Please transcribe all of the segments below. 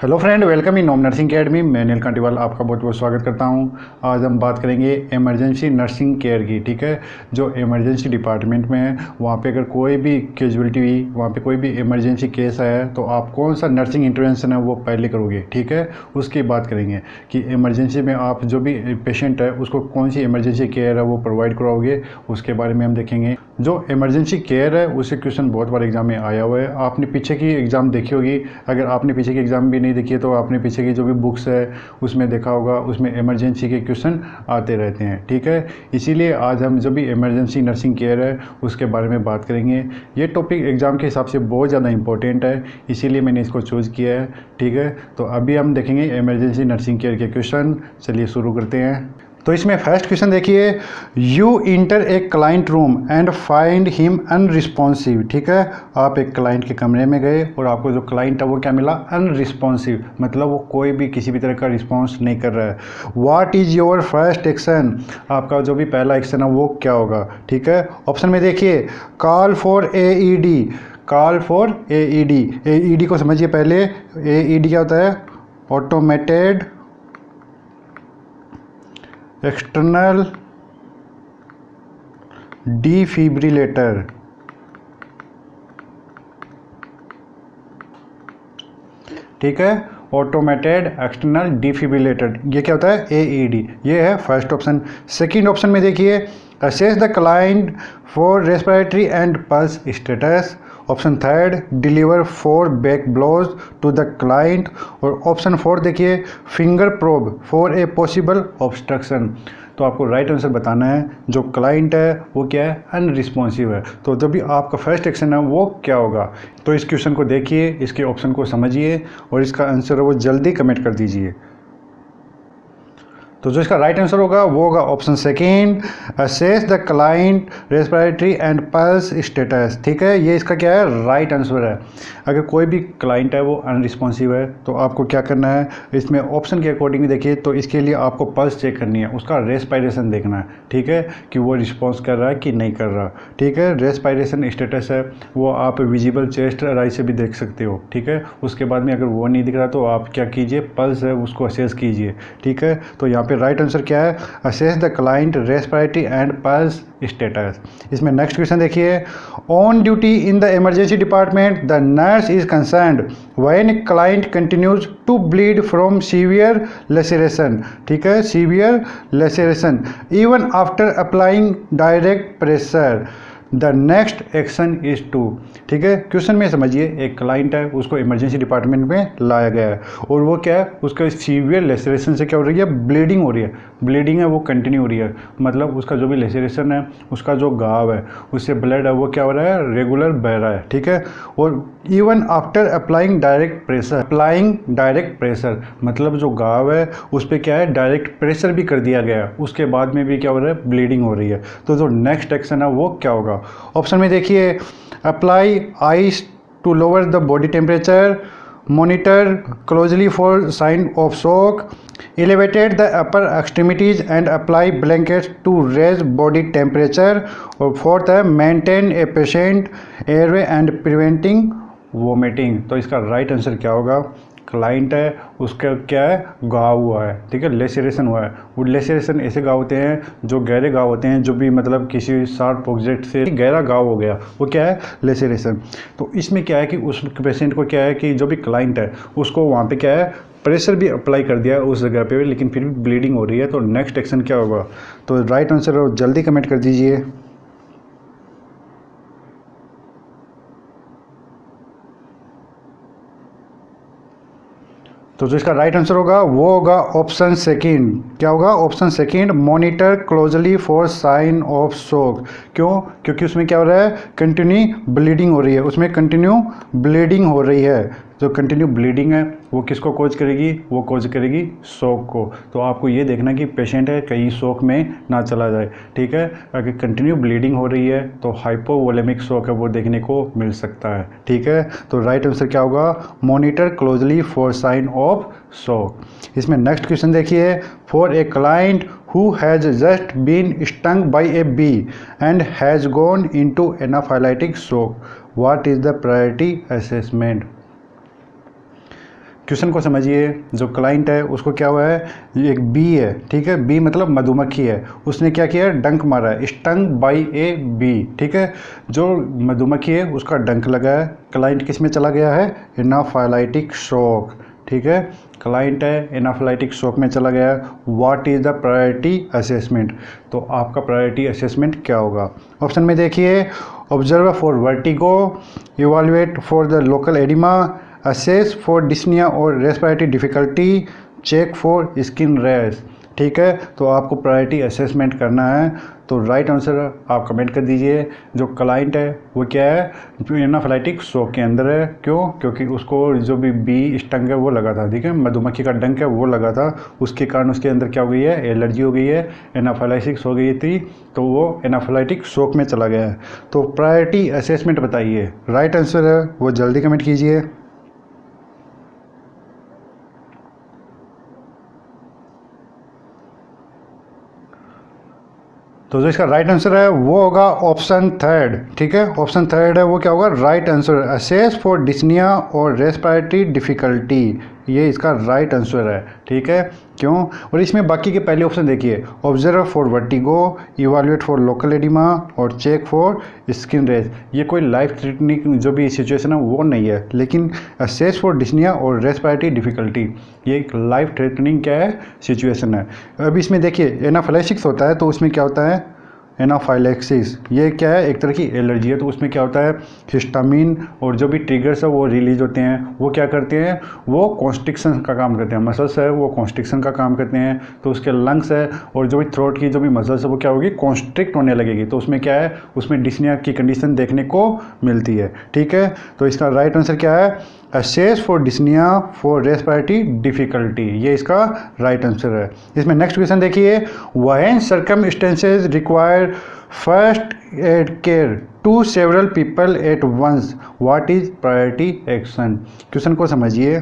Hello friend welcome in नॉम nursing academy मैं अनिल कांटीवाल आपका बहुत बहुत स्वागत करता हूँ। आज हम बात करेंगे इमरजेंसी नर्सिंग केयर की, ठीक है? जो इमरजेंसी डिपार्टमेंट में है, वहाँ पे अगर कोई भी कैजुअलिटी हुई, वहाँ पे कोई भी इमरजेंसी केस आया तो आप कौन सा नर्सिंग इंटरवेंशन है वो पहले करोगे, ठीक है? उसकी बात करेंगे कि इमरजेंसी में आप जो भी पेशेंट है, उसको कौन सी इमरजेंसी केयर है वो प्रोवाइड कराओगे, उसके बारे में हम देखेंगे। जो इमरजेंसी केयर है उससे क्वेश्चन बहुत बार एग्ज़ाम में आया हुआ है। आपने पीछे की एग्ज़ाम देखी होगी। अगर आपने पीछे की एग्ज़ाम भी नहीं देखी है तो आपने पीछे की जो भी बुक्स है, उसमें देखा होगा। उसमें इमरजेंसी के क्वेश्चन आते रहते हैं, ठीक है? इसीलिए आज हम जो भी इमरजेंसी नर्सिंग केयर है, उसके बारे में बात करेंगे। ये टॉपिक एग्ज़ाम के हिसाब से बहुत ज़्यादा इंपॉर्टेंट है, इसीलिए मैंने इसको चूज़ किया है, ठीक है? तो अभी हम देखेंगे इमरजेंसी नर्सिंग केयर के क्वेश्चन चलिए शुरू करते हैं। तो इसमें फ़र्स्ट क्वेश्चन देखिए you enter a client room and find him unresponsive ठीक है? आप एक क्लाइंट के कमरे में गए और आपको जो क्लाइंट है वो क्या मिला? अनरिस्पॉन्सिव मतलब वो कोई भी किसी भी तरह का रिस्पॉन्स नहीं कर रहा है। What is your first action आपका जो भी पहला एक्शन है वो क्या होगा? ठीक है? ऑप्शन में देखिए call for A E D call for A E D A E D को समझिए पहले। ए ई डी क्या होता है? Automated external defibrillator. ठीक है? ऑटोमेटेड एक्सटर्नल डिफिब्रिलेटर ये क्या होता है? एईडी ये है फ़र्स्ट ऑप्शन सेकंड ऑप्शन में देखिए assess the client for respiratory and pulse status option third deliver four back blows to the client और ऑप्शन फोर देखिए finger probe for a possible obstruction तो आपको राइट आंसर बताना है, जो client है, वो क्या है? अनरिस्पॉन्सिव है। तो जब भी आपका फ़र्स्ट एक्शन है, वो क्या होगा? तो इस क्वेश्चन को देखिए, इसके ऑप्शन को समझिए और इसका आंसर वो जल्दी कमेंट कर दीजिए। तो जो इसका राइट आंसर होगा, वो होगा option second assess the client respiratory and pulse status ठीक है? ये इसका क्या है? राइट आंसर है। अगर कोई भी क्लाइंट है, वो अनरिस्पॉन्सिव है तो आपको क्या करना है? इसमें ऑप्शन के अकॉर्डिंग देखिए तो इसके लिए आपको पल्स चेक करनी है। उसका रेस्पायरेशन देखना है। ठीक है? कि वो रिस्पॉन्स कर रहा है कि नहीं कर रहा। ठीक है? रेस्पायरेशन स्टेटस है। वो आप विजिबल चेस्ट राइज से भी देख सकते हो। ठीक है? उसके बाद में अगर वो नहीं दिख रहा तो आप क्या कीजिए? पल्स है, उसको असेस कीजिए। ठीक है? तो यहाँ पे राइट आंसर क्या है? Assess the client respiratory and pulse status इसमें नेक्स्ट क्वेश्चन देखिए। On duty in the emergency department the nurse is concern when client continues to bleed from severe laceration ठीक है? Severe laceration even after applying direct pressure the next action is to. ठीक है? Question में समझिए, एक client है, उसको emergency department में लाया गया है। और वो क्या है? उसका सीवियर लेसरेशन से क्या हो रही है? ब्लीडिंग हो रही है। ब्लीडिंग है, वो कंटिन्यू हो रही है। मतलब उसका जो भी लेसरेशन है, उसका जो घाव है, उससे ब्लड है, वो क्या हो रहा है? रेगुलर बह रहा है, ठीक है? और even after applying direct pressure applying direct pressure मतलब जो घाव है, उस पर क्या है? डायरेक्ट प्रेशर भी कर दिया गया। है उसके बाद में भी क्या हो रहा है? ब्लीडिंग हो रही है। तो जो नेक्स्ट एक्शन है, वो क्या होगा? ऑप्शन में देखिए apply ice to lower the body temperature monitor closely for sign of shock elevated the upper extremities and apply blankets to raise body temperature or fourth maintain a patient airway and preventing vomiting तो इसका right answer क्या होगा client है, उसका क्या है? गाँव हुआ है, ठीक है? लेसरेशन हुआ है। वो लेसरेशन ऐसे गाँव होते हैं, जो गहरे गाँव होते हैं, जो भी मतलब किसी शार्प प्रोजेक्ट से गहरा गाँव हो गया, वो क्या है? लेसरेशन तो इसमें क्या है कि उस पेशेंट को क्या है कि जो भी क्लाइंट है, उसको वहाँ पे क्या है? प्रेशर भी अप्लाई कर दिया है उस जगह पे, लेकिन फिर भी ब्लीडिंग हो रही है तो नेक्स्ट एक्शन क्या होगा? तो राइट आंसर जल्दी कमेंट कर दीजिए। तो जो इसका राइट आंसर होगा, वो होगा ऑप्शन सेकंड क्या होगा? Option second monitor closely for sign of shock क्यों? क्योंकि उसमें क्या हो रहा है? कंटिन्यू ब्लीडिंग हो रही है। उसमें कंटिन्यू ब्लीडिंग हो रही है। जो कंटिन्यू ब्लीडिंग है, वो किसको कोज करेगी? वो कोज करेगी शोक को। तो आपको ये देखना कि पेशेंट है, कहीं शोक में ना चला जाए, ठीक है? अगर कंटिन्यू ब्लीडिंग हो रही है तो हाइपोवोलेमिक शोक है, वो देखने को मिल सकता है, ठीक है? तो राइट आंसर क्या होगा? Monitor closely for sign of shock इसमें नेक्स्ट क्वेश्चन देखिए for a client who has just been stung by a bee and has gone into anaphylactic shock, what is the priority assessment? Question को समझिए, जो client है, उसको क्या हुआ है एक बी है, ठीक है? बी मतलब मधुमक्खी है। उसने क्या किया डंक मारा है। स्टंग बाई ए बी ठीक है? जो मधुमक्खी है, उसका डंक लगा है। क्लाइंट किसमें चला गया है? इनाफाइलाइटिक शॉक ठीक है? क्लाइंट है इनाफलाइटिक शॉक में चला गया what is the priority assessment तो आपका प्रायोरिटी असेसमेंट क्या होगा? ऑप्शन में देखिए observe for vertigo evaluate for the local edema assess for dyspnea और respiratory difficulty check for skin rash ठीक है? तो आपको प्रायोरिटी असेसमेंट करना है। तो राइट आंसर आप कमेंट कर दीजिए। जो क्लाइंट है, वो क्या है? एनाफ्लाइटिक शोक के अंदर है। क्यों? क्योंकि उसको जो भी बी स्टंग है, वो लगा था। ठीक है? मधुमक्खी का डंक है, वो लगा था। उसके कारण उसके अंदर क्या हो गई है? एलर्जी हो गई है। एनाफलाइटिक्स हो गई थी। तो वो एनाफलाइटिक शोक में चला गया है। तो प्रायोरिटी असेसमेंट बताइए। राइट आंसर है, वो जल्दी कमेंट कीजिए। तो जो इसका राइट आंसर है, वो होगा ऑप्शन थर्ड ठीक है? ऑप्शन थर्ड है, वो क्या होगा? Right answer assess for dyspnea और रेस्पायरेटरी डिफ़िकल्टी ये इसका राइट आंसर है, ठीक है? क्यों? और इसमें बाकी के पहले ऑप्शन देखिए। Observe for vertigo evaluate for local edema और चेक फॉर स्किन रेज ये कोई लाइफ थ्रेटनिंग जो भी सिचुएशन है, वो नहीं है। लेकिन असेस फॉर डिस्निया और रेस्पायरेटरी डिफ़िकल्टी ये एक लाइफ थ्रेटनिंग क्या है? सिचुएशन है। अब इसमें देखिए एनाफलाइसिक्स होता है तो उसमें क्या होता है? एनाफाइलेक्सिस। ये क्या है? एक तरह की एलर्जी है। तो उसमें क्या होता है? हिस्टामिन और जो भी ट्रिगर्स है, वो रिलीज़ होते हैं। वो क्या करते हैं? वो कॉन्स्ट्रिक्शन का काम करते हैं। मसल्स है, वो कॉन्स्ट्रिक्शन का काम करते हैं। तो उसके लंग्स है और जो भी थ्रोट की जो भी मसल्स है, वो क्या होगी? कॉन्स्ट्रिक्ट होने लगेगी। तो उसमें क्या है? उसमें डिस्निया की कंडीशन देखने को मिलती है। ठीक है? तो इसका राइट आंसर क्या है? Assess for dyspnea for respiratory difficulty ये इसका राइट right आंसर है। इसमें नेक्स्ट क्वेश्चन देखिए। When circumstances require first aid care to several people at once what is priority action question को समझिए।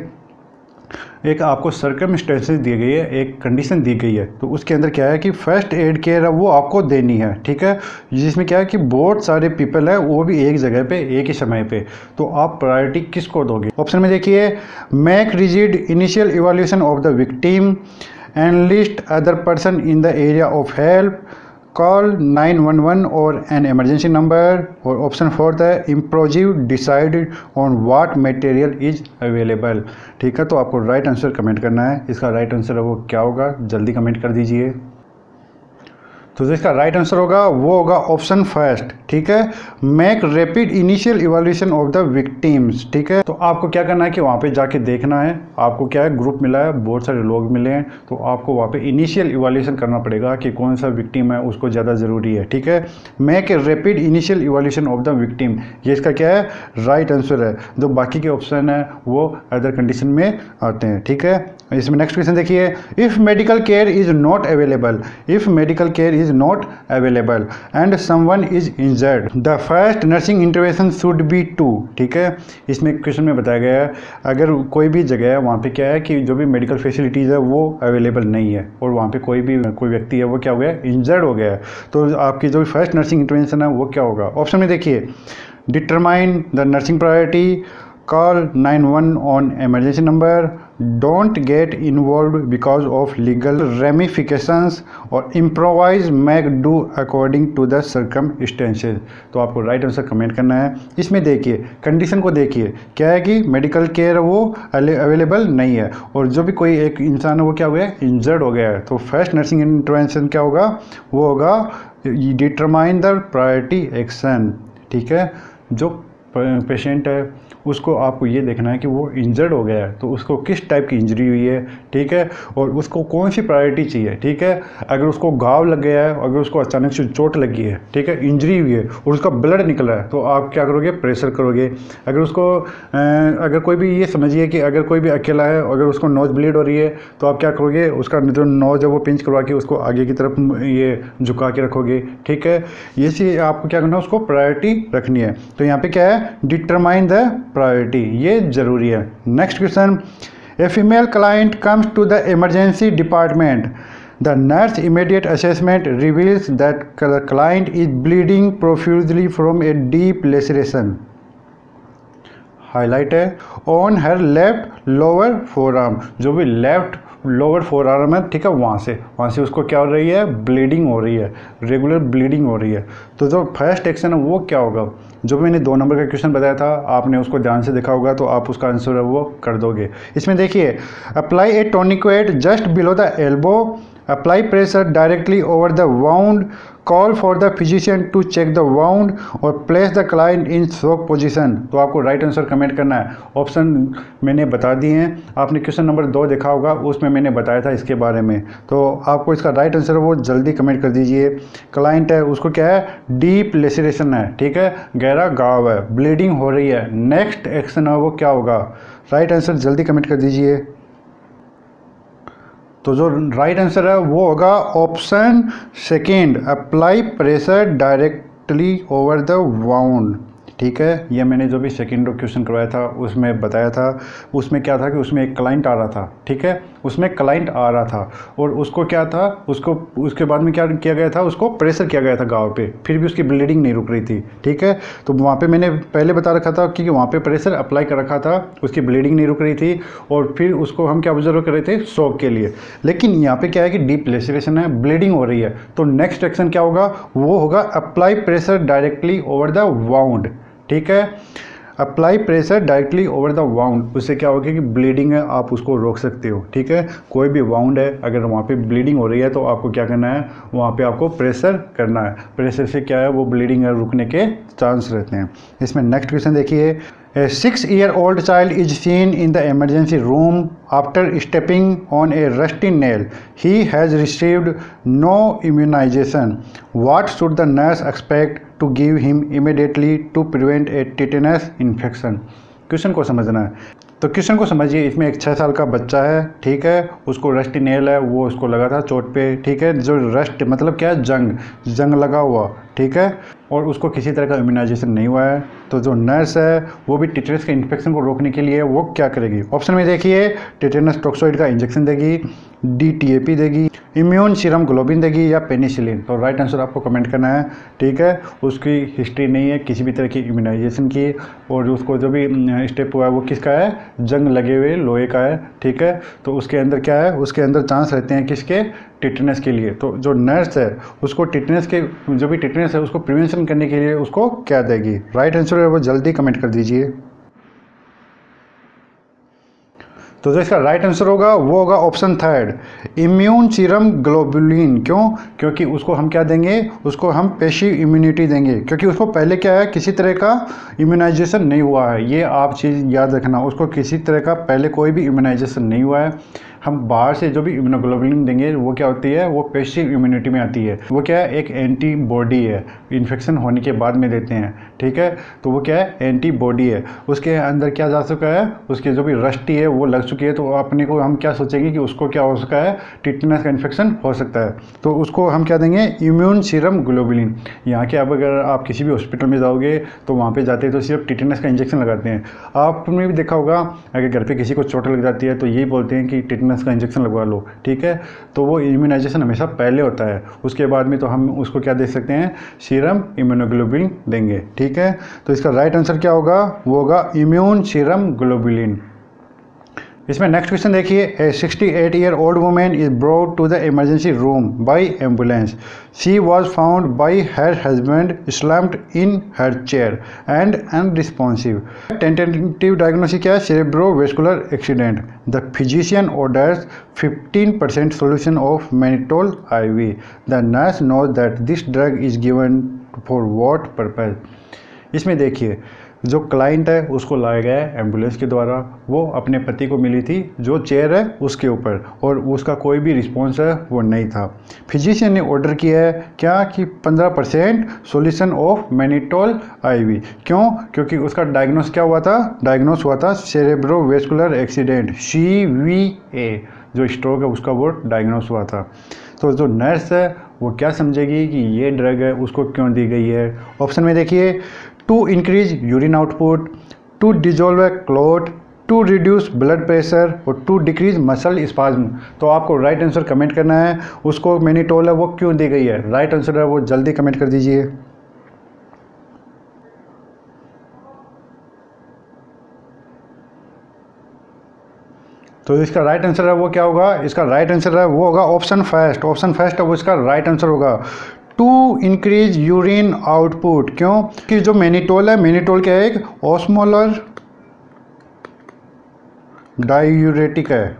एक आपको सर्कमस्टेंसेस दी गई है, एक कंडीशन दी गई है तो उसके अंदर क्या है कि फ़र्स्ट एड केयर वो आपको देनी है, ठीक है? जिसमें क्या है कि बहुत सारे पीपल है, वो भी एक जगह पे, एक ही समय पे। तो आप प्रायोरिटी किसको दोगे? ऑप्शन में देखिए make rapid initial evaluation of the victim and list other person in the area of help call 911 और एन एमरजेंसी नंबर और ऑप्शन फोर्थ है improvise decide on what material is available ठीक है तो आपको राइट आंसर कमेंट करना है। इसका राइट right आंसर वो क्या होगा? जल्दी कमेंट कर दीजिए। तो जो इसका राइट आंसर होगा, वो होगा ऑप्शन फ़र्स्ट ठीक है? Make rapid initial evaluation of the victims ठीक है? तो आपको क्या करना है कि वहाँ पे जाके देखना है, आपको क्या है ग्रुप मिला है, बहुत सारे लोग मिले हैं तो आपको वहाँ पे इनिशियल इवोल्यूशन करना पड़ेगा कि कौन सा विक्टिम है, उसको ज़्यादा ज़रूरी है, ठीक है? Make rapid initial evaluation of the victim ये इसका क्या है? राइट right आंसर है। जो बाकी के ऑप्शन है, वो अदर कंडीशन में आते हैं, ठीक है? इसमें नेक्स्ट क्वेश्चन देखिए। If medical care is not available if medical care is not available and someone is injured the first nursing intervention should be to ठीक है? इसमें क्वेश्चन में बताया गया है, अगर कोई भी जगह है, वहाँ पे क्या है कि जो भी मेडिकल फैसिलिटीज़ है, वो अवेलेबल नहीं है। और वहाँ पे कोई भी, कोई व्यक्ति है, वो क्या हो गया इंजर्ड हो गया है। तो आपकी जो भी फ़र्स्ट नर्सिंग इंटरवेंशन है, वो क्या होगा? ऑप्शन में देखिए। Determine the nursing priority call 911 on emergency number don't get involved because of legal ramifications or improvise, make, do according to the circumstances. तो आपको राइट आंसर कमेंट करना है। इसमें देखिए कंडीशन को देखिए। क्या है कि मेडिकल केयर वो अवेलेबल नहीं है। और जो भी कोई एक इंसान है, वो क्या हो गया? इंजर्ड हो गया है। तो फ़र्स्ट नर्सिंग इंटरवेंशन क्या होगा? वो होगा डिटरमाइन द प्रायोरिटी एक्शन ठीक है? जो पेशेंट है उसको आपको ये देखना है कि वो इंजर्ड हो गया है तो उसको किस टाइप की इंजरी हुई है, ठीक है? और उसको कौन सी प्रायोरिटी चाहिए, ठीक है? अगर उसको घाव लग गया है, अगर उसको अचानक से चोट लगी है, ठीक है? इंजरी हुई है और उसका ब्लड निकला है तो आप क्या करोगे? प्रेशर करोगे। अगर उसको अगर कोई भी ये समझिए कि अगर कोई भी अकेला है, अगर उसको नोज़ ब्लीड हो रही है तो आप क्या करोगे? उसका जो नोज़ है वो पिंच करवा के उसको आगे की तरफ़ ये झुका के रखोगे, ठीक है? ये सी आपको क्या करना है, उसको प्रायोरिटी रखनी है। तो यहाँ पे क्या है? डिटरमाइन द प्रायोरिटी ये ज़रूरी है। Next question a female client comes to the emergency department the nurse immediate assessment reveals that client is bleeding profusely from a deep laceration highlight है on her left lower fore जो भी left lower four arm है, ठीक है, वहाँ से। वहाँ से उसको क्या हो रही है? ब्लीडिंग हो रही है। रेगुलर ब्लीडिंग हो रही है। तो जो फ़र्स्ट एक्शन है, वो क्या होगा? जो मैंने दो नंबर का क्वेश्चन बताया था, आपने उसको ध्यान से देखा होगा तो आप उसका आंसर है, वो कर दोगे। इसमें देखिए apply a tourniquet just below the elbow apply pressure directly over the wound call for the physician to check the wound और place the client in shock position. तो आपको राइट आंसर कमेंट करना है। ऑप्शन मैंने बता दिए हैं। आपने क्वेश्चन नंबर दो देखा होगा, उसमें मैंने बताया था इसके बारे में। तो आपको इसका राइट आंसर वो, जल्दी कमेंट कर दीजिए। क्लाइंट है, उसको क्या है? डीप लेसरेशन है, ठीक है? गहरा गाव है, ब्लीडिंग हो रही है। नेक्स्ट एक्शन है वो क्या होगा? राइट आंसर जल्दी कमेंट कर दीजिए। तो जो राइट आंसर है, वो होगा option second apply pressure directly over the wound ठीक है, ये मैंने जो भी सेकेंड क्वेश्चन करवाया था, उसमें बताया था। उसमें क्या था कि उसमें एक क्लाइंट आ रहा था, ठीक है? उसमें क्लाइंट आ रहा था और उसको क्या था, उसको, उसके बाद में क्या किया गया था, उसको प्रेशर किया गया था गाँव पे, फिर भी उसकी ब्लीडिंग नहीं रुक रही थी, ठीक है? तो वहाँ पे मैंने पहले बता रखा था कि वहाँ पे प्रेशर अप्लाई कर रखा था, उसकी ब्लीडिंग नहीं रुक रही थी और फिर उसको हम क्या ऑब्ज़र्व कर रहे थे शौक के लिए। लेकिन यहाँ पर क्या है कि डीप लेसरेशन है ब्लीडिंग हो रही है। तो नेक्स्ट एक्शन क्या होगा? वो होगा apply pressure directly over the wound ठीक है? Apply pressure directly over the wound उससे क्या होगा कि ब्लीडिंग है, आप उसको रोक सकते हो, ठीक है? कोई भी वाउंड है, अगर वहाँ पे ब्लीडिंग हो रही है तो आपको क्या करना है? वहाँ पे आपको प्रेशर करना है। प्रेशर से क्या है? वो ब्लीडिंग है, रुकने के चांस रहते हैं। इसमें नेक्स्ट क्वेश्चन देखिए। A six year old child is seen in the emergency room after stepping on a rusty nail. He has received no immunization. What should the nurse expect to give him immediately to prevent a tetanus infection question को समझना है। तो question को समझिए, इसमें एक छः साल का बच्चा है, ठीक है? उसको रस्ट नेल है, वो उसको लगा था चोट पे, ठीक है? जो रस्ट मतलब क्या? है जंग जंग लगा हुआ, ठीक है? और उसको किसी तरह का इम्यूनाइजेशन नहीं हुआ है। तो जो नर्स है, वो भी टिटेनस के इन्फेक्शन को रोकने के लिए वो क्या करेगी? ऑप्शन में देखिए टिटेनस टॉक्सोइड का इंजेक्शन देगी डीटीएपी देगी इम्यून सीरम ग्लोबिन देगी या पेनिसिलिन तो राइट आंसर आपको कमेंट करना है, ठीक है? उसकी हिस्ट्री नहीं है किसी भी तरह की इम्यूनाइजेशन की और उसको जो भी स्टेप हुआ है वो किसका है? जंग लगे हुए लोहे का है, ठीक है? तो उसके अंदर क्या है? उसके अंदर चांस रहते हैं किसके? टिटनेस के लिए. तो जो नर्स है, उसको टिटनेस के, जो भी टिटनेस है, उसको प्रिवेंशन करने के लिए उसको क्या देगी? राइट आंसर है वो जल्दी कमेंट कर दीजिए। तो जो इसका राइट आंसर होगा, वो होगा option third immune serum globulin क्यों? क्योंकि उसको हम क्या देंगे? उसको हम पेशी इम्यूनिटी देंगे। क्योंकि उसको पहले क्या है? किसी तरह का इम्यूनाइजेशन नहीं हुआ है। ये आप चीज़ याद रखना, उसको किसी तरह का पहले कोई भी इम्यूनाइजेशन नहीं हुआ है। हम बाहर से जो भी इम्यूनोग्लोबुलिन देंगे, वो क्या होती है? वो पेसिव इम्यूनिटी में आती है। वो क्या है? एक एंटीबॉडी है। इन्फेक्शन होने के बाद में देते हैं, ठीक है? तो वो क्या है? एंटीबॉडी है। उसके अंदर क्या जा चुका है? उसकी जो भी रस्टी है, वो लग चुकी है। तो अपने को हम क्या सोचेंगे कि उसको क्या हो सकता है? टिटनस का इन्फेक्शन हो सकता है। तो उसको हम क्या देंगे? इम्यून सीरम ग्लोबुलिन यहाँ के अब अगर आप किसी भी हॉस्पिटल में जाओगे तो वहाँ पर जाते हैं तो सिर्फ़ टिटनस का इंजेक्शन लगाते हैं। आपने भी देखा होगा, अगर घर पर किसी को चोट लग जाती है तो यही बोलते हैं कि टिटनस का इंजेक्शन लगवा लो, ठीक है? तो वो इम्यूनाइजेशन हमेशा पहले होता है। उसके बाद में तो हम उसको क्या दे सकते हैं? सीरम इम्यूनोग्लोबिन देंगे, ठीक है? तो इसका राइट आंसर क्या होगा? वो होगा इम्यून सीरम ग्लोबुलिन इसमें नेक्स्ट क्वेश्चन देखिए a 68 year old women is brought to the emergency room by ambulance she was found by her husband slumped in her chair and unresponsive tentative diagnosis क्या है? Cerebrovascular accident the physician orders 15 percent solution of mannitol IV the nurse knows that this drug is given for what purpose इसमें देखिए जो client है, उसको लाया गया है एंबुलेंस के द्वारा। वो अपने पति को मिली थी, जो चेयर है, उसके ऊपर। और उसका कोई भी रिस्पॉन्स है, वो नहीं था। फिजिशियन ने ऑर्डर किया है, क्या? कि 15 percent solution of mannitol IV क्यों? क्योंकि उसका डायग्नोस क्या हुआ था? डायग्नोस हुआ था सेरेब्रोवेस्कुलर एक्सीडेंट सी वी ए जो स्ट्रोक है, उसका वो डायग्नोस हुआ था। तो जो नर्स है, वो क्या समझेगी कि ये ड्रग है, उसको क्यों दी गई है? ऑप्शन में देखिए to increase urine output, to dissolve a clot, to reduce blood pressure और to decrease muscle spasm तो आपको right answer comment करना है उसको मैंने टोल है वो क्यों दी गई है right answer है वो जल्दी comment कर दीजिए तो इसका राइट right आंसर है वो क्या होगा इसका राइट right आंसर है वो होगा ऑप्शन फ़र्स्ट ऑप्शन फ़र्स्ट है वो इसका राइट right आंसर होगा टू इंक्रीज यूरिन आउटपुट क्यों? कि जो मेनिटोल है, मैनिटोल क्या है? एक ऑस्मोलर डायूरेटिक है।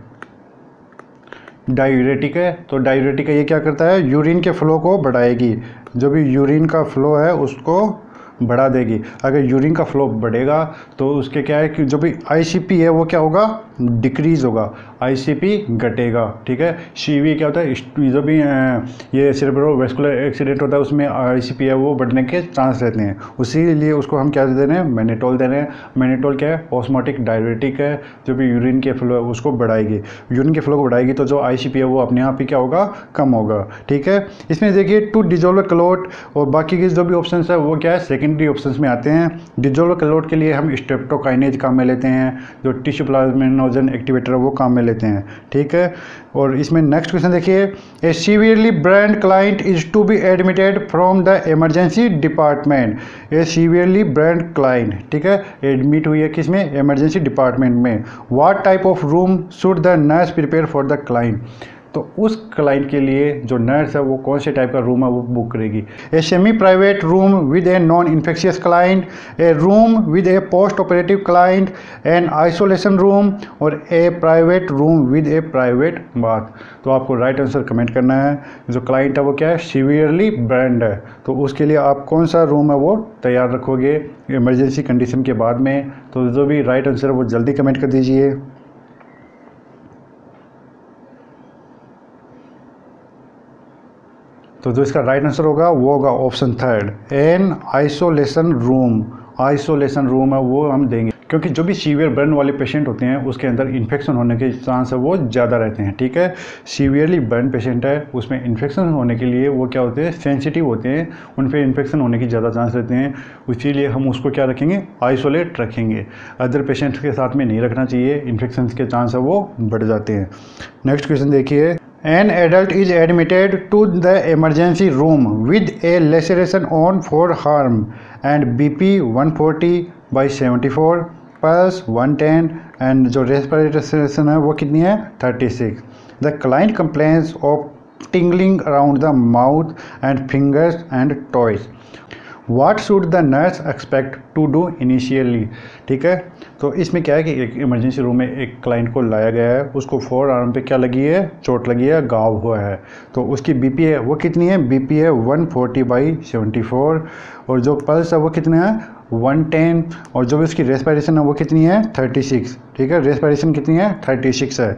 डायूरेटिक है। तो डायूरेटिक ये क्या करता है? यूरिन के फ्लो को बढ़ाएगी। जो भी यूरिन का फ्लो है, उसको बढ़ा देगी। अगर यूरिन का फ्लो बढ़ेगा तो उसके क्या है कि जो भी आईसीपी है, वो क्या होगा? डिक्रीज होगा। आईसीपी घटेगा, ठीक है? शीवी क्या होता है? जो भी ये सिरेब्रो वेस्कुलर एक्सीडेंट होता है, उसमें आईसीपी है, वो बढ़ने के चांस रहते हैं। उसी लिए उसको हम क्या दे रहे हैं? मैनेटोल दे रहे हैं। मैनेटोल क्या है? ऑस्मोटिक डायरेटिक है, जो भी यूरिन के फ्लो है, उसको बढ़ाएगी। यूरिन के फ्लो को बढ़ाएगी तो जो आईसीपी है, वो अपने आप ही क्या होगा? कम होगा, ठीक है? इसमें देखिए टू डिजोल्व क्लोट और बाकी के जो भी ऑप्शन है, वो क्या है? सेकेंडरी ऑप्शन में आते हैं। डिजोल्व क्लोट के लिए हम स्टेप्टोकाइनेज काम में लेते हैं, जो टिश्यू प्लाज्मिनोजन एक्टिवेटर है, वो काम में लेते हैं, ठीक है? और इसमें नेक्स्ट क्वेश्चन देखिए। A severely burned client is to be admitted from the emergency department a severely burned client ठीक है? एडमिट हुई है किसमें इमरजेंसी डिपार्टमेंट में। What type of room should the nurse prepare for the client तो उस client के लिए जो नर्स है, वो कौन से टाइप का रूम है, वो बुक करेगी? A semi private room with a non infectious client a room with a post operative client an isolation room और a private room with a private bath तो आपको राइट आंसर कमेंट करना है, जो client है, वो क्या है? सीवियरली ब्रांड है। तो उसके लिए आप कौन सा रूम है, वो तैयार रखोगे इमरजेंसी कंडीशन के बाद में? तो जो भी राइट आंसर है, वो जल्दी कमेंट कर दीजिए। तो जो इसका राइट आंसर होगा, वो होगा option third an isolation room isolation room है, वो हम देंगे। क्योंकि जो भी सीवियर बर्न वाले पेशेंट होते हैं, उसके अंदर इन्फेक्शन होने के चांस है, वो ज़्यादा रहते हैं, ठीक है? सीवियरली बर्न पेशेंट है, उसमें इन्फेक्शन होने के लिए वो क्या होते हैं? सेंसिटिव होते हैं, उन पर इन्फेक्शन होने की ज़्यादा चांस रहते हैं। इसीलिए हम उसको क्या रखेंगे? आइसोलेट रखेंगे। अदर पेशेंट्स के साथ में नहीं रखना चाहिए इन्फेक्शन के चांस है, वो बढ़ जाते हैं। नेक्स्ट क्वेश्चन देखिए। An adult is admitted to the emergency room with a laceration on forearm and BP 140 by 74 pulse 110 and जो respiration है वो कितनी है 36 The client complains of tingling around the mouth and fingers and toes What should the nurse expect to do initially ठीक है? तो इसमें क्या है कि एक इमरजेंसी रूम में एक क्लाइंट को लाया गया है, उसको फोर आर्म पे क्या लगी है? चोट लगी है, गाव हुआ है। तो उसकी बीपी है वो कितनी है? बीपी है 140 फोर्टी बाई सेवेंटी और जो पल्स है वो कितना है? 110 और जो भी उसकी रेस्पायरेशन है वो कितनी है? 36 ठीक है? रेस्पायरेशन कितनी है? 36 है।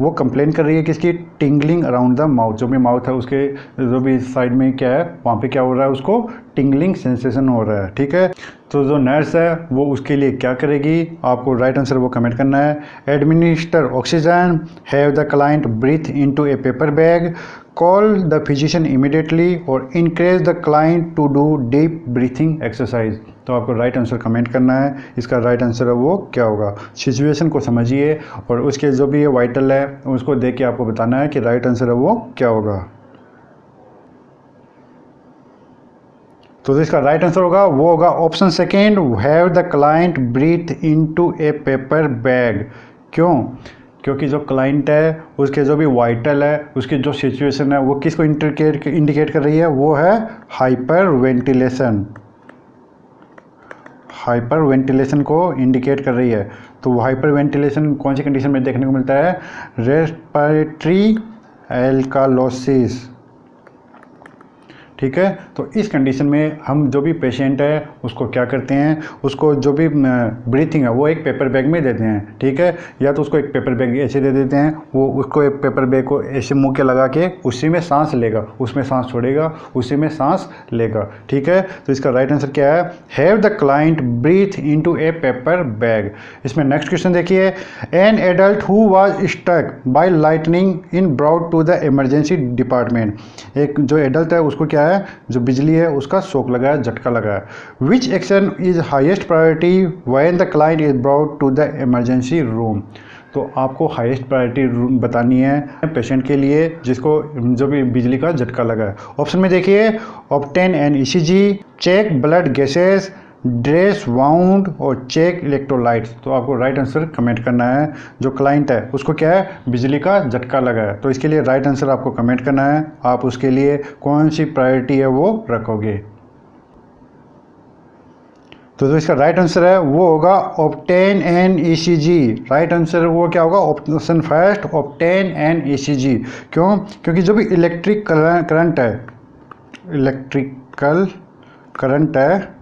वो कंप्लेन कर रही है किसकी टिंगलिंग अराउंड द माउथ जो भी माउथ है, उसके, जो भी साइड में क्या है, वहाँ पे क्या हो रहा है, उसको टिंगलिंग सेंसेशन हो रहा है, ठीक है? तो जो नर्स है, वो उसके लिए क्या करेगी? आपको राइट आंसर वो कमेंट करना है। Administer oxygen have the client breathe into a paper bag call the physician immediately और encourage the client to do deep breathing exercise तो आपको राइट आंसर कमेंट करना है। इसका राइट आंसर है वो क्या होगा? सिचुएशन को समझिए और उसके जो भी ये वाइटल है, उसको देख के आपको बताना है कि राइट आंसर है वो क्या होगा। तो इसका राइट आंसर होगा, वो होगा option second have the client breathe into a paper bag क्यों? क्योंकि जो क्लाइंट है, उसके जो भी वाइटल है, उसकी जो सिचुएशन है, वो किसको इंडिकेट इंडिकेट कर रही है? वो है हाइपर वेंटिलेशन हाइपर वेंटिलेशन को इंडिकेट कर रही है। तो हाइपर वेंटिलेशन कौन सी कंडीशन में देखने को मिलता है? रेस्पिरेटरी एल्कालोसिस ठीक है? तो इस कंडीशन में हम जो भी पेशेंट है, उसको क्या करते हैं? उसको जो भी ब्रीथिंग है, वो एक पेपर बैग में देते हैं, ठीक है? या तो उसको एक पेपर बैग ऐसे दे देते हैं, वो उसको एक पेपर बैग को ऐसे मुँह के लगा के उसी में सांस लेगा, उसमें सांस छोड़ेगा, उसी में सांस लेगा, ठीक है? तो इसका राइट आंसर क्या है? Have the client breathe in to a paper bag इसमें नेक्स्ट क्वेश्चन देखिए an adult who was struck by lightning in brought to the emergency department एक जो एडल्ट है, उसको क्या है? जो बिजली है, उसका शोक लगा है, झटका लगा है। Which action is highest priority when the client is brought to the emergency room तो आपको हाईएस्ट प्रायोरिटी रूम बतानी है पेशेंट के लिए, जिसको, जो भी बिजली का झटका लगा है। ऑप्शन में देखिए obtain an E check blood gases dress wound और चेक इलेक्ट्रोलाइट्स। तो आपको राइट आंसर कमेंट करना है, जो क्लाइंट है, उसको क्या है? बिजली का झटका लगा है। तो इसके लिए राइट आंसर आपको कमेंट करना है। आप उसके लिए कौन सी प्रायोरिटी है वो रखोगे? तो जो इसका राइट आंसर है, वो होगा obtain an E C G right answer वो क्या होगा? Option first obtain an E C G क्यों? क्योंकि जो भी इलेक्ट्रिक करंट है इलेक्ट्रिकल करंट है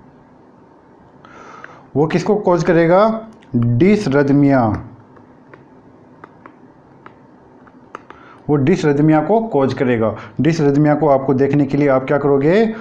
वो किसको कॉज करेगा? डिसरदमिया वो डिसरदमिया को कॉज करेगा। डिसरदमिया को आपको देखने के लिए आप क्या करोगे?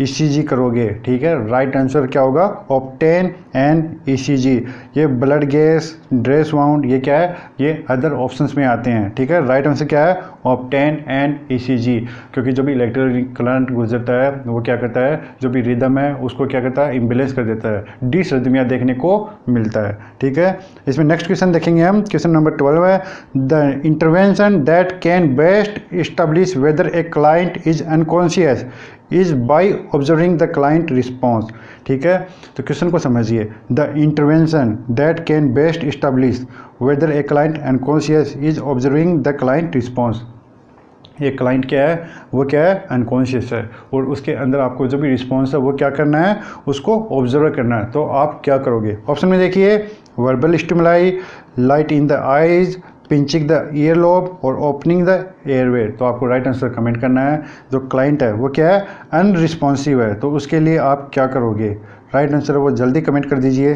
ईसीजी e करोगे, ठीक है? राइट आंसर क्या होगा? ऑप्टेन एंड ईसीजी ये ब्लड गैस ड्रेस वाउंड ये क्या है? ये अदर ऑप्शंस में आते हैं, ठीक है? राइट आंसर क्या है? ऑप्टेन एंड ईसीजी क्योंकि जो भी इलेक्ट्रिक करंट गुजरता है, वो क्या करता है? जो भी रिदम है, उसको क्या करता है? इम्बेलेंस कर देता है। डिसरदमिया देखने को मिलता है। ठीक है? इसमें नेक्स्ट क्वेश्चन देखेंगे हम। क्वेश्चन नंबर ट्वेल्व है। The intervention that can best establish whether a client is unconscious is by observing the client response ठीक है? तो क्वेश्चन को समझिए। The intervention that can best establish whether a client unconscious is observing the client response ये client क्या है? वो क्या है? अनकॉन्शियस है। और उसके अंदर आपको जो भी रिस्पॉन्स है, वो क्या करना है? उसको ऑब्ज़र्व करना है। तो आप क्या करोगे? ऑप्शन में देखिए verbal stimuli light in the eyes pinching the ear lobe और ओपनिंग द एयरवे तो आपको राइट आंसर कमेंट करना है। जो क्लाइंट है, वो क्या है? अनरिस्पॉन्सिव है। तो उसके लिए आप क्या करोगे? राइट आंसर वो जल्दी कमेंट कर दीजिए।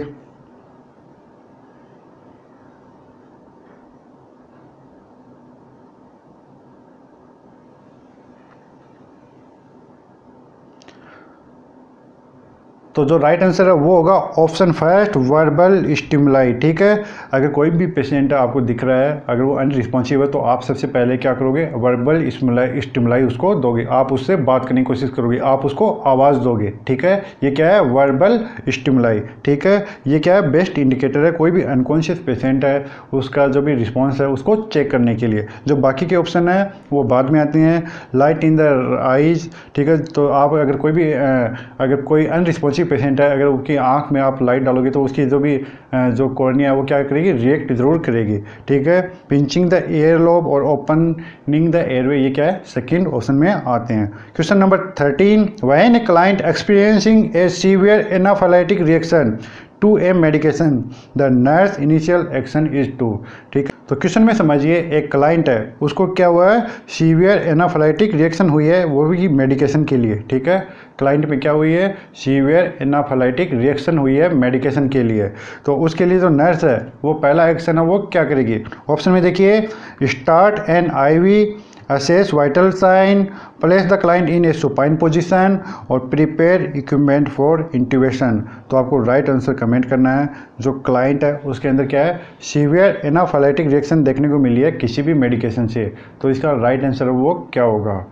तो जो राइट आंसर है, वो होगा ऑप्शन फ़र्स्ट वर्बल स्टिमुलाई ठीक है? अगर कोई भी पेशेंट आपको दिख रहा है, अगर वो अनरिस्पॉन्सिव है तो आप सबसे पहले क्या करोगे? वर्बल स्टिमुलाई उसको दोगे। आप उससे बात करने की कोशिश करोगे। आप उसको आवाज़ दोगे, ठीक है? ये क्या है? वर्बल स्टिमुलाई ठीक है? ये क्या है? बेस्ट इंडिकेटर है। कोई भी अनकॉन्शियस पेशेंट है, उसका जो भी रिस्पॉन्स है, उसको चेक करने के लिए। जो बाकी के ऑप्शन है, वो बाद में आते हैं। लाइट इन द आइज़ ठीक है? तो आप अगर कोई भी अगर कोई अनरिस्पॉन्सिव पेशेंट है, अगर उसकी आँख में आप लाइट डालोगे तो उसकी जो भी जो कॉर्निया है वो क्या करेगी? रिएक्ट ज़रूर करेगी। ठीक है? पिंचिंग द एयर लोब और ओपनिंग द एयरवे ये क्या है? सेकेंड ऑप्शन में आते हैं। Question number thirteen when client experiencing a severe anaphylactic reaction to a medication, the nurse initial action is to. ठीक है? तो क्वेश्चन में समझिए, एक क्लाइंट है, उसको क्या हुआ है? सीवियर एनाफाइटिक रिएक्शन हुई है, वो भी मेडिकेशन के लिए। ठीक है? क्लाइंट में क्या हुई है? सीवियर एनाफाइटिक रिएक्शन हुई है मेडिकेशन के लिए। तो उसके लिए जो नर्स है, वो पहला एक्शन है, वो क्या करेगी? ऑप्शन में देखिए, start an IV assess vital sign, place the client in a supine position और prepare equipment for intubation. तो आपको राइट आंसर कमेंट करना है। जो क्लाइंट है, उसके अंदर क्या है? सीवियर एनाफाइलेटिक रिएक्शन देखने को मिली है किसी भी मेडिकेशन से। तो इसका राइट आंसर वो क्या होगा?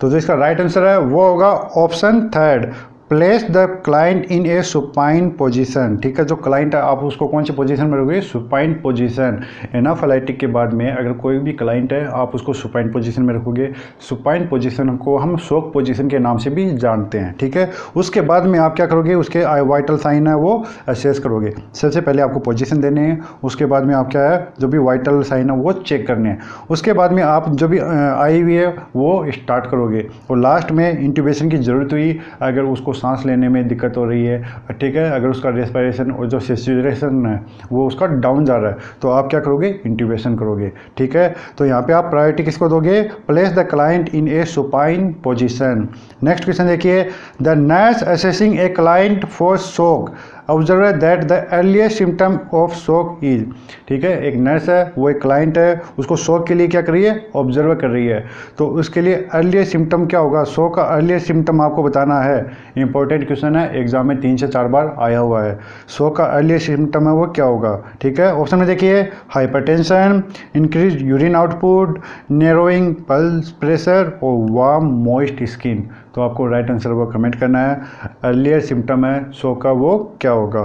तो जो इसका राइट आंसर है, वो होगा option third place the client in a supine position ठीक है? जो क्लाइंट है, आप उसको कौन सी पोजीशन में रखोगे सुपाइन पोजीशन एनाफाइटिक के बाद में अगर कोई भी क्लाइंट है, आप उसको सुपाइन पोजीशन में रखोगे। सुपाइन पोजीशन को हम शोक पोजीशन के नाम से भी जानते हैं, ठीक है? उसके बाद में आप क्या करोगे? उसके वाइटल साइन है वो असेस करोगे। सबसे पहले आपको पोजिशन देने हैं, उसके बाद में आप क्या है? जो भी वाइटल साइन है वो चेक करने हैं। उसके बाद में आप जो भी आई हुई है, वो स्टार्ट करोगे। और लास्ट में इंट्यूबेशन की ज़रूरत हुई, अगर उसको सांस लेने में दिक्कत हो रही है, ठीक है? अगर उसका रेस्पायरेशन और जो सेचुरेशन है, वो उसका डाउन जा रहा है तो आप क्या करोगे? इंट्यूबेशन करोगे, ठीक है? तो यहाँ पे आप प्रायोरिटी किसको दोगे? Place the client in a supine position next question देखिए the nurse assessing a client for shock observe that the earliest symptom of shock is ठीक है, एक नर्स है, वो एक क्लाइंट है, उसको शोक के लिए क्या कर रही है? ऑब्ज़र्व कर रही है। तो उसके लिए अर्लीस्ट सिम्टम क्या होगा? शोक का अर्लीस्ट सिम्टम आपको बताना है। इंपॉर्टेंट क्वेश्चन है एग्ज़ाम में तीन से चार बार आया हुआ है। शोक का अर्लीस्ट सिम्टम है वो क्या होगा? ठीक है ऑप्शन में देखिए hypertension increase urine output narrowing pulse pressure और वार्म मॉइस्ट स्किन तो आपको राइट आंसर वो कमेंट करना है। अर्लियर सिम्टम है सो का वो क्या होगा?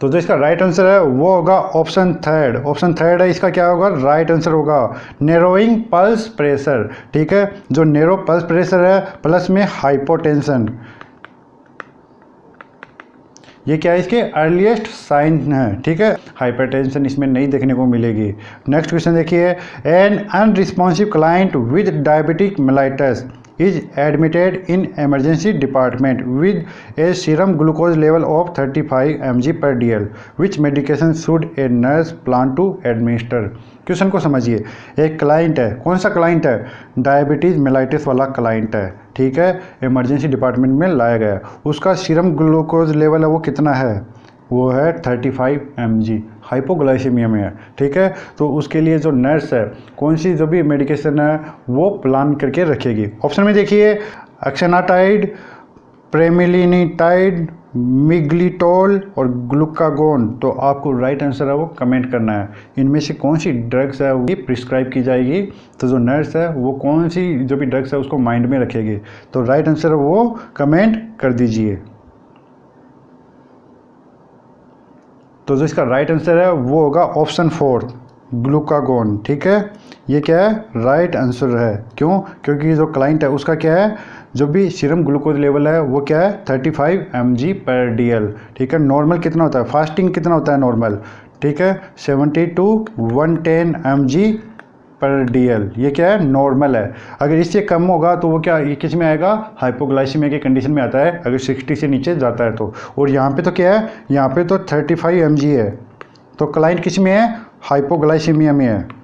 तो जो इसका राइट आंसर है, वो होगा ऑप्शन थर्ड ऑप्शन थर्ड है, इसका क्या होगा? राइट आंसर होगा। नेरोइंग पल्स प्रेशर ठीक है? जो नेरो पल्स प्रेशर है प्लस में हाइपोटेंशन ये क्या है इसके अर्लीस्ट साइन है ठीक है? हाइपरटेंशन इसमें नहीं देखने को मिलेगी। नेक्स्ट क्वेश्चन देखिए। An unresponsive client with diabetic mellitus is admitted in emergency department with a serum glucose level of 35 पर D L which medication should a nurse plan to administer question को समझिए। एक क्लाइंट है। कौन सा client है? Diabetes mellitus वाला client है। ठीक है इमरजेंसी डिपार्टमेंट में लाया गया उसका सीरम ग्लूकोज लेवल है वो कितना है? वो है 35 फाइव एम जी हाइपोग्लाइसीमिया में है, ठीक है? तो उसके लिए जो नर्स है कौन सी जो भी मेडिकेशन है, वो प्लान करके रखेगी। ऑप्शन में देखिए एक्सेनाटाइड प्रेमिलिनीटाइड मिग्लिटोल और ग्लूकागोन। तो आपको राइट आंसर है वो कमेंट करना है। इनमें से कौन सी ड्रग्स है वो प्रिस्क्राइब की जाएगी? तो जो नर्स है, वो कौन सी जो भी ड्रग्स है, उसको माइंड में रखेगी। तो राइट आंसर है वो कमेंट कर दीजिए। तो जो इसका राइट आंसर है, वो होगा ऑप्शन फोर ग्लूकागोन, ठीक है? ये क्या है? राइट आंसर है। क्यों? क्योंकि जो क्लाइंट है, उसका क्या है? जो भी सीरम ग्लूकोज लेवल है, वो क्या है? 35 फाइव एम जी पर डी एल ठीक है? नॉर्मल कितना होता है? फास्टिंग कितना होता है नॉर्मल ठीक है? 70 to one ten M G पर डी एल ये क्या है? नॉर्मल है। अगर इससे कम होगा तो वो क्या, ये किसमें आएगा? हाइपोग्लाइसीमिया की कंडीशन में आता है। अगर 60 से नीचे जाता है तो। और यहाँ पे तो क्या है? यहाँ पे तो 35 फाइव है। तो क्लाइंट किसमें है? हाइपोग्लाइसीमिया में है।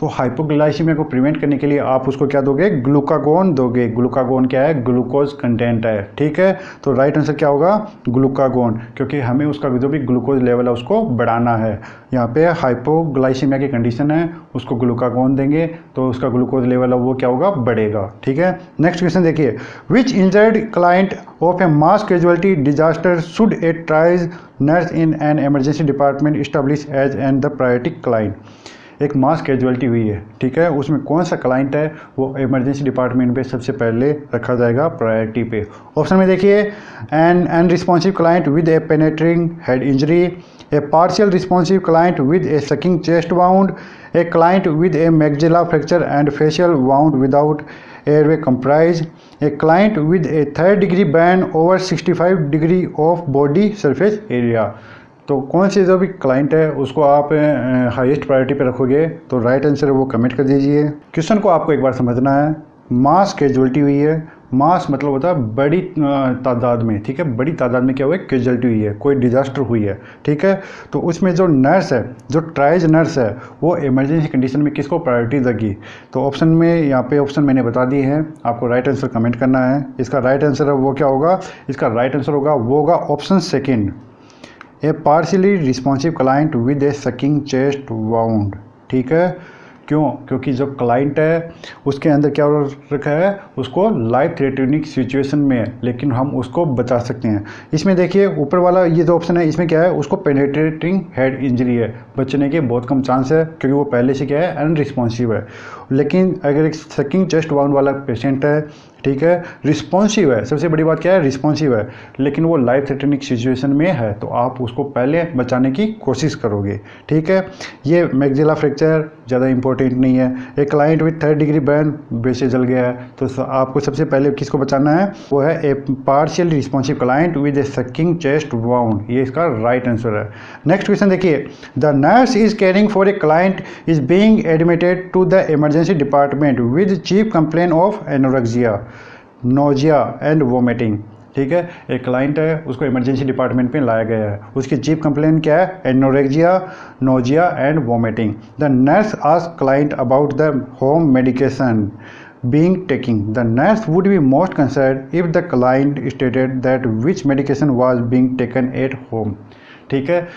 तो हाइपोग्लाइसीमिया को प्रिवेंट करने के लिए आप उसको क्या दोगे? ग्लूकागोन दोगे। ग्लूकागोन क्या है? ग्लूकोज कंटेंट है। ठीक है? तो राइट आंसर क्या होगा? ग्लूकागोन क्योंकि हमें उसका जो भी ग्लूकोज लेवल है उसको बढ़ाना है। यहाँ पे हाइपोग्लाइसीमिया की कंडीशन है, उसको ग्लूकागोन देंगे तो उसका ग्लूकोज लेवल है वो क्या होगा? बढ़ेगा। ठीक है? नेक्स्ट क्वेश्चन देखिए। Which injured client of a mass casualty disaster should a triage nurse in an emergency department establish as an the priority client एक मास कैजुअलिटी हुई है, ठीक है? उसमें कौन सा क्लाइंट है, वो इमरजेंसी डिपार्टमेंट पे सबसे पहले रखा जाएगा प्रायोरिटी पे। ऑप्शन में देखिए an an responsive client with a penetrating head injury a partial responsive client with a sucking chest wound a client with a maxilla fracture and facial wound without airway compromise a client with a third degree burn over 65 degree of body surface area तो कौन सी जो भी client है, उसको आप highest priority पर रखोगे तो राइट आंसर वो कमेंट कर दीजिए। क्वेश्चन को आपको एक बार समझना है। मास कैजुअलिटी हुई है। मास मतलब होता है बड़ी तादाद में, ठीक है? बड़ी तादाद में क्या हुआ है? कैजुअलिटी हुई है। कोई डिजास्टर हुई है, ठीक है? तो उसमें जो नर्स है, जो ट्राइज नर्स है, वो इमरजेंसी कंडीशन में किसको प्रायोरिटी देगी? तो ऑप्शन में, यहाँ पे ऑप्शन मैंने बता दिए हैं। आपको राइट आंसर कमेंट करना है। इसका राइट आंसर वो क्या होगा? इसका राइट आंसर होगा, वो होगा option second a partially responsive client with a sucking chest wound ठीक है? क्यों? क्योंकि जो क्लाइंट है, उसके अंदर क्या रखा है? उसको लाइफ थ्रेटनिक सिचुएशन में है, लेकिन हम उसको बचा सकते हैं। इसमें देखिए, ऊपर वाला ये जो ऑप्शन है, इसमें क्या है? उसको पेनेट्रेटिंग हेड इंजरी है। बचने के बहुत कम चांस है, क्योंकि वो पहले से क्या है? अनरिस्पॉन्सिव है। लेकिन अगर एक सकिंग चेस्ट वाउंड वाला पेशेंट है ठीक है? रिस्पॉन्सिव है। सबसे बड़ी बात क्या है? रिस्पॉन्सिव है। लेकिन वो लाइफ थ्रेटनिक सिचुएशन में है तो आप उसको पहले बचाने की कोशिश करोगे। ठीक है? ये मैगजिला फ्रैक्चर ज़्यादा इंपॉर्टेंट नहीं है। एक client with third degree burn बेसे जल गया है। तो आपको सबसे पहले किसको बचाना है? वो है a partial responsive client with a sucking chest wound ये इसका राइट right आंसर है। नेक्स्ट क्वेश्चन देखिए। The nurse is caring for a client is being admitted to the emergency department with chief complain of anorexia nausea and vomiting, ठीक है? एक client है, उसको emergency department में लाया गया है। उसकी चीफ कंप्लेन क्या है? Anorexia nausea and vomiting the nurse आज client about the home medication being taking the nurse would be most concerned if the client stated that which medication was being taken at home, ठीक है?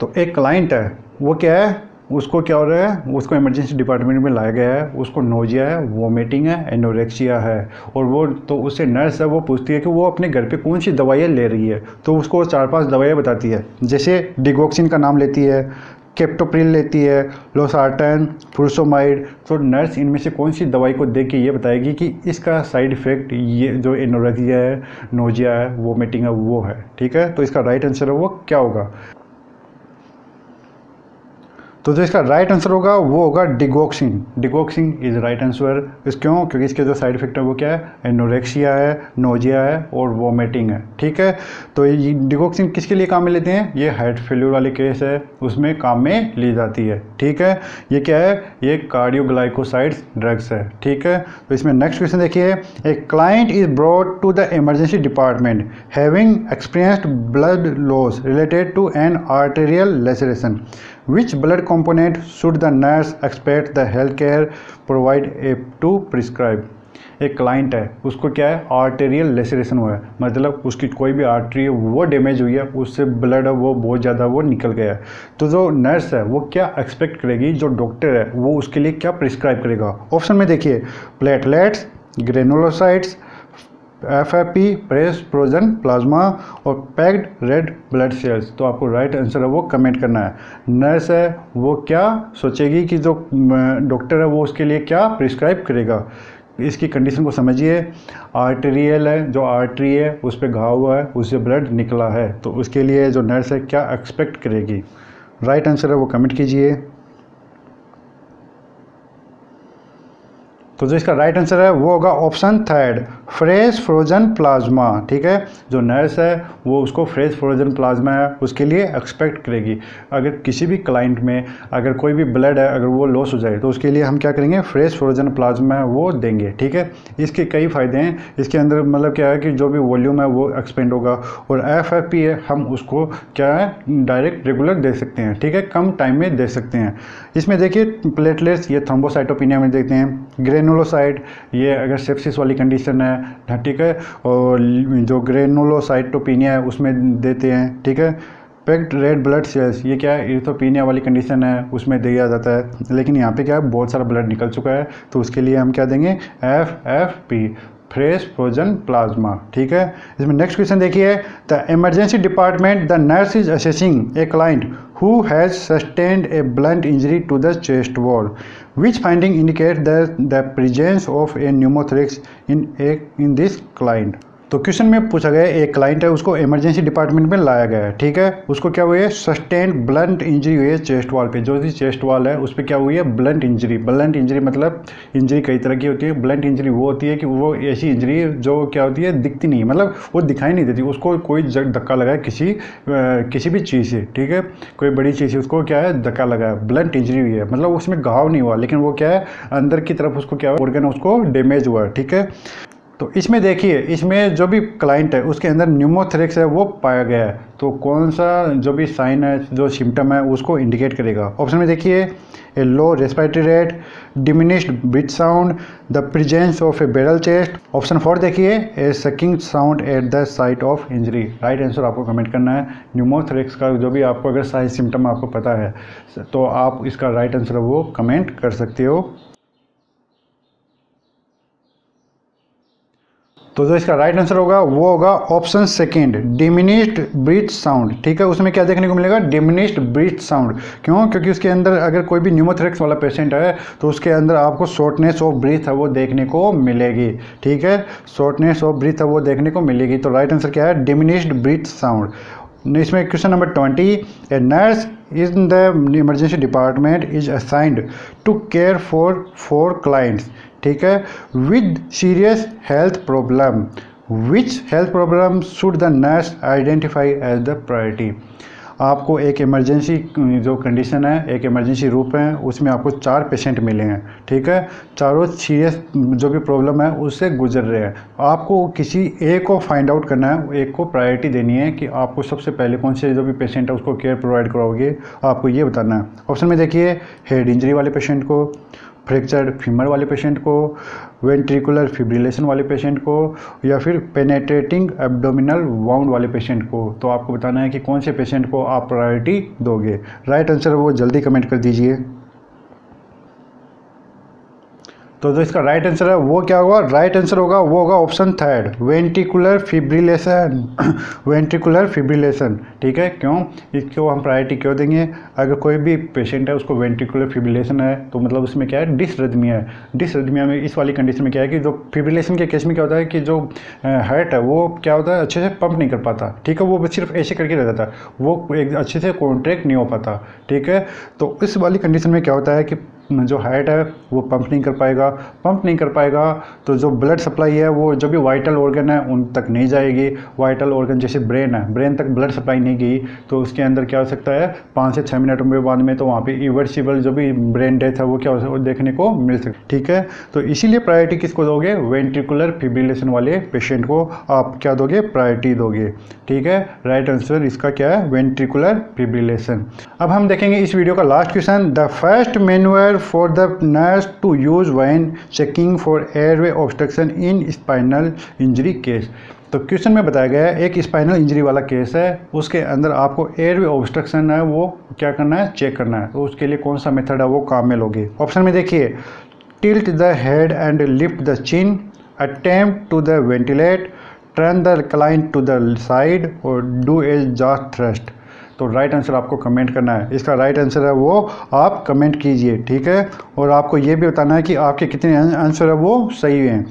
तो एक client है, वो क्या है? उसको क्या हो रहा है? उसको इमरजेंसी डिपार्टमेंट में लाया गया है। उसको नोजिया है वोमिटिंग है एनोरेक्सिया है। और वो तो उससे नर्स है, वो पूछती है कि वो अपने घर पे कौन सी दवाइयाँ ले रही है? तो उसको चार पाँच दवाइयाँ बताती है। जैसे डिगोक्सिन का नाम लेती है केप्टोप्रिल लेती है लोसार्टन फ्रूसोमाइड तो नर्स इनमें से कौन सी दवाई को देख के ये बताएगी कि इसका साइड इफ़ेक्ट ये जो एनोरेक्सिया है नोजिया है वोमिटिंग है, वो है। ठीक है? तो इसका राइट आंसर है वो क्या होगा? तो जो इसका राइट आंसर होगा, वो होगा digoxin digoxin is right answer is क्यों? क्योंकि इसके जो साइड इफ़ेक्ट है, वो क्या है? एनोरेक्सिया है नोजिया है और वोमिटिंग है. ठीक है? तो ये डिगोक्सिन किसके लिए काम में लेते हैं? ये हार्ट फेल्यूर वाले केस है. उसमें काम में ली जाती है. ठीक है? ये क्या है? ये कार्डियोग्लाइकोसाइड्स ड्रग्स है. ठीक है? तो इसमें नेक्स्ट क्वेश्चन देखिए. A client is brought to the emergency department having experienced blood loss related to an arterial laceration which blood component should the nurse expect the healthcare provide to prescribe? एक client है, उसको क्या है? Arterial laceration हुआ है। मतलब उसकी कोई भी आर्टरी है, वो डैमेज हुई है, उससे ब्लड वो बहुत ज़्यादा वो निकल गया है। तो जो नर्स है, वो क्या एक्सपेक्ट करेगी? जो डॉक्टर है, वो उसके लिए क्या प्रिस्क्राइब करेगा? ऑप्शन में देखिए platelets granulocytes F F P fresh frozen plasma और पैक्ड रेड ब्लड सेल्स तो आपको राइट right आंसर है, वो कमेंट करना है। नर्स है, वो क्या सोचेगी कि जो डॉक्टर है, वो उसके लिए क्या प्रिस्क्राइब करेगा? इसकी कंडीशन को समझिए। आर्टेरियल है, जो आर्टरी है, उस पर घाव हुआ है, उससे ब्लड निकला है। तो उसके लिए जो नर्स है, क्या एक्सपेक्ट करेगी? राइट right आंसर है, वो कमेंट कीजिए। तो जो इसका राइट आंसर है, वो होगा option third fresh frozen plasma ठीक है? जो नर्स है, वो उसको फ्रेश फ्रोजन प्लाज्मा है, उसके लिए एक्सपेक्ट करेगी। अगर किसी भी क्लाइंट में अगर कोई भी ब्लड है, अगर वो लॉस हो जाए तो उसके लिए हम क्या करेंगे? फ्रेश फ्रोजन प्लाज्मा है, वो देंगे, ठीक है? इसके कई फ़ायदे हैं। इसके अंदर मतलब क्या है कि जो भी वॉल्यूम है, वो एक्सपेंड होगा। और एफ़ एफ़ पी है, हम उसको क्या है? डायरेक्ट रेगुलर दे सकते हैं, ठीक है? कम टाइम में दे सकते हैं। इसमें देखिए प्लेटलेट्स ये थ्रोम्बोसाइटोपिनिया में देखते हैं। ग्रेन ग्रेनुलोसाइट ये अगर सेप्सिस वाली कंडीशन है हाँ, ठीक है? और जो ग्रेनुलोसाइटोपिनिया है उसमें देते हैं ठीक है? पैक्ड रेड ब्लड सेल्स ये क्या है? इर्थोपीनिया वाली कंडीशन है उसमें दिया जाता है। लेकिन यहाँ पे क्या है? बहुत सारा ब्लड निकल चुका है तो उसके लिए हम क्या देंगे? F F P fresh frozen plasma ठीक है? इसमें नेक्स्ट क्वेश्चन देखिए the emergency department the nurse is assessing a client who has sustained a blunt injury to the chest wall which finding indicates that the presence of a pneumothorax in a in this client तो question में पूछा गया एक client है, उसको emergency department में लाया गया है, ठीक है? उसको क्या हुई है? सस्टेन ब्लंट इंजरी हुई है चेस्ट वॉल पे। जो भी चेस्ट वॉल है, उस पर क्या हुई है? ब्लंट इंजरी ब्लंट इंजरी मतलब इंजरी कई तरह की होती है। ब्लंट इंजरी वो होती है कि वो ऐसी इंजरी जो क्या होती है? दिखती नहीं मतलब वो दिखाई नहीं देती। उसको कोई धक्का लगा किसी किसी भी चीज़ से, ठीक है? कोई बड़ी चीज़ से उसको क्या है? धक्का लगा ब्लंट इंजरी हुई है। मतलब उसमें घाव नहीं हुआ, लेकिन वो क्या है? अंदर की तरफ़ उसको क्या हुआ? ऑर्गन उसको डैमेज हुआ है ठीक है? तो इसमें देखिए, इसमें जो भी क्लाइंट है, उसके अंदर न्यूमोथेरिक्स है, वो पाया गया है। तो कौन सा जो भी साइन है, जो सिम्टम है, उसको इंडिकेट करेगा। ऑप्शन में देखिए a low respiratory rate diminished breath sound the presence of a barrel chest option four देखिए a sucking sound at the site of injury right answer आपको कमेंट करना है। न्यूमोथेरिक्स का जो भी आपको, अगर साइन सिम्टम आपको पता है तो आप इसका राइट right आंसर वो कमेंट कर सकते हो। तो जो इसका राइट आंसर होगा, वो होगा option second diminished breath sound ठीक है, उसमें क्या देखने को मिलेगा? डिमिनिस्ड ब्रीथ साउंड क्यों? क्योंकि उसके अंदर अगर कोई भी न्यूमोथ्रेक्स वाला पेशेंट है तो उसके अंदर आपको शॉर्टनेस ऑफ़ ब्रीथ है, वो देखने को मिलेगी। ठीक है? शॉर्टनेस ऑफ़ ब्रीथ है, वो देखने को मिलेगी। तो राइट आंसर क्या है? डिमिनिस्ड ब्रीथ साउंड इसमें question number twenty a nurse in the emergency department is assigned to care for four clients ठीक है? With serious health problem which health problem should the nurse identify as the priority आपको एक emergency जो condition है, एक emergency रूप है, उसमें आपको चार पेशेंट मिले हैं, ठीक है? चारों सीरियस जो भी प्रॉब्लम है, उससे गुजर रहे हैं। आपको किसी एक को फाइंड आउट करना है, एक को प्रायोरिटी देनी है कि आपको सबसे पहले कौन से जो भी पेशेंट है, उसको केयर प्रोवाइड कराओगे। आपको ये बताना है। ऑप्शन में देखिए हेड इंजरी वाले पेशेंट को फ्रैक्चर्ड फीमर वाले पेशेंट को वेंट्रिकुलर फिब्रिलेशन वाले पेशेंट को, या फिर पेनेट्रेटिंग एब्डोमिनल वाउंड वाले पेशेंट को। तो आपको बताना है कि कौन से पेशेंट को आप प्रायोरिटी दोगे? राइट आंसर वो जल्दी कमेंट कर दीजिए। तो जो इसका राइट आंसर है, वो क्या होगा? राइट आंसर होगा, वो होगा option third ventricular fibrillation ventricular fibrillation ठीक है? क्यों? इसको हम प्रायोरिटी क्यों देंगे? अगर कोई भी पेशेंट है, उसको वेंटिकुलर फिब्रिलेशन है तो मतलब उसमें क्या है? डिसरदमिया है। डिसरदमिया में इस वाली कंडीशन में क्या है कि जो फिब्रिलेशन के केस में क्या होता है कि जो हार्ट है, वो क्या होता है? अच्छे से पंप नहीं कर पाता। ठीक है? वो सिर्फ़ ऐसे करके रह जाता है वो एक अच्छे से कॉन्ट्रैक्ट नहीं हो पाता। ठीक है? तो इस वाली कंडीशन में क्या होता है कि जो हार्ट है, वो पंप नहीं कर पाएगा। पंप नहीं कर पाएगा तो जो ब्लड सप्लाई है, वो जो भी वाइटल ऑर्गन है, उन तक नहीं जाएगी। वाइटल ऑर्गन जैसे ब्रेन है ब्रेन तक ब्लड सप्लाई नहीं गई तो उसके अंदर क्या हो सकता है? पाँच से छः मिनट में बाद में तो वहाँ पे इवर्सिबल जो भी ब्रेन डेथ है, वो क्या हो देखने को मिल सकता ठीक है? तो इसीलिए प्रायोरिटी किसको दोगे? वेंट्रिकुलर फिब्रिलेशन वाले पेशेंट को आप क्या दोगे? प्रायोरिटी दोगे। ठीक है? राइट आंसर इसका क्या है? वेंट्रिकुलर फिब्रिलेशन अब हम देखेंगे इस वीडियो का last question the first maneuver for the nurse to use when checking for airway obstruction in spinal injury case. तो क्वेश्चन में बताया गया है, एक स्पाइनल इंजरी वाला केस है, उसके अंदर आपको एयरवे ऑब्स्ट्रक्शन है, वो क्या करना है? चेक करना है। तो उसके लिए कौन सा मेथड है, वो काम में लोगे। ऑप्शन में देखिए tilt the head and lift the chin attempt to the ventilate turn the client to the side और डू ए जॉस्ट थ्रस्ट तो राइट आंसर आपको कमेंट करना है। इसका राइट आंसर है वो, आप कमेंट कीजिए, ठीक है? और आपको ये भी बताना है कि आपके कितने आंसर है वो सही हुए हैं।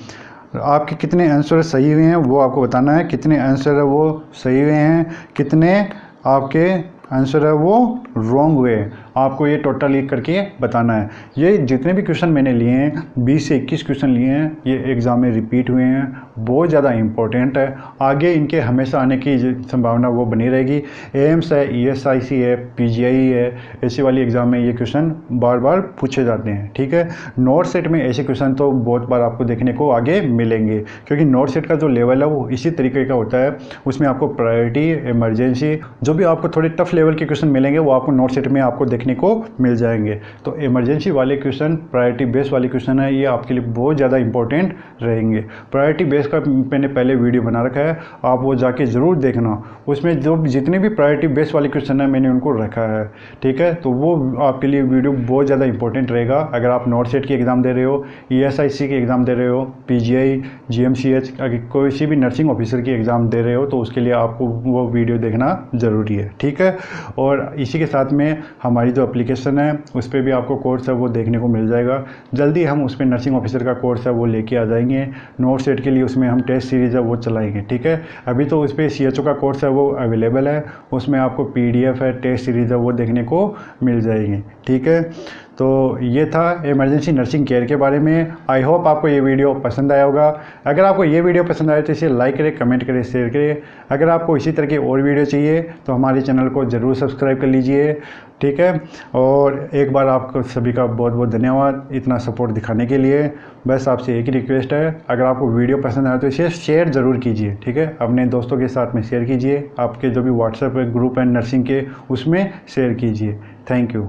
आपके कितने आंसर सही हुए हैं वो आपको बताना है। कितने आंसर है वो सही हुए हैं, कितने आपके आंसर है वो रॉन्ग हुए आपको ये टोटल एक करके बताना है। ये जितने भी क्वेश्चन मैंने लिए हैं, बीस से इक्कीस क्वेश्चन लिए हैं, ये एग्ज़ाम में रिपीट हुए हैं, बहुत ज़्यादा इंपॉर्टेंट है। आगे इनके हमेशा आने की संभावना वो बनी रहेगी। एम्स है ई एस आई सी है पी जी आई है, ऐसी वाली एग्ज़ाम में ये क्वेश्चन बार बार पूछे जाते हैं, ठीक है? नोट सेट में ऐसे क्वेश्चन तो बहुत बार आपको देखने को आगे मिलेंगे, क्योंकि नोट सेट का जो लेवल है वो इसी तरीके का होता है। उसमें आपको प्रायोरिटी इमरजेंसी जो भी आपको थोड़े टफ लेवल के क्वेश्चन मिलेंगे, वो आपको नोट सेट में आपको देखने को मिल जाएँगे। तो इमरजेंसी वाले क्वेश्चन प्रायोरिटी बेस वाले क्वेश्चन है, ये आपके लिए बहुत ज़्यादा इंपॉर्टेंट रहेंगे। प्रायोरिटी बेस का मैंने पहले वीडियो बना रखा है, आप वो जाके ज़रूर देखना। उसमें जो जितने भी प्रायोरिटी बेस वाले क्वेश्चन है, मैंने उनको रखा है। ठीक है? तो वो आपके लिए वीडियो बहुत ज़्यादा इंपॉर्टेंट रहेगा। अगर आप नॉर्थ सेट की एग्ज़ाम दे रहे हो ई एस आई सी की एग्ज़ाम दे रहे हो P G I G M C H अगर कोई भी नर्सिंग ऑफिसर की एग्ज़ाम दे रहे हो तो उसके लिए आपको वो वीडियो देखना ज़रूरी है। ठीक है? और इसी के साथ में हमारी जो एप्लीकेशन है, उस पर भी आपको कोर्स है, वो देखने को मिल जाएगा। जल्दी हम उस पर नर्सिंग ऑफिसर का कोर्स है, वो लेके आ जाएँगे। नोट सेट के लिए उसमें हम टेस्ट सीरीज़ है, वो चलाएँगे, ठीक है? अभी तो उस पर सी का कोर्स है, वो अवेलेबल है। उसमें आपको पीडीएफ है टेस्ट सीरीज़ है, वो देखने को मिल जाएगी, ठीक है? तो ये था इमरजेंसी नर्सिंग केयर के बारे में। आई होप आपको ये वीडियो पसंद आया होगा। अगर आपको ये वीडियो पसंद आए तो इसे लाइक करें कमेंट करें शेयर करें। अगर आपको इसी तरह की और वीडियो चाहिए तो हमारे चैनल को ज़रूर सब्सक्राइब कर लीजिए। ठीक है? और एक बार आपको सभी का बहुत बहुत धन्यवाद इतना सपोर्ट दिखाने के लिए। बस आपसे एक ही रिक्वेस्ट है, अगर आपको वीडियो पसंद आए तो इसे शेयर ज़रूर कीजिए। ठीक है? अपने दोस्तों के साथ में शेयर कीजिए। आपके जो भी व्हाट्सएप ग्रुप है नर्सिंग के, उसमें शेयर कीजिए। Thank you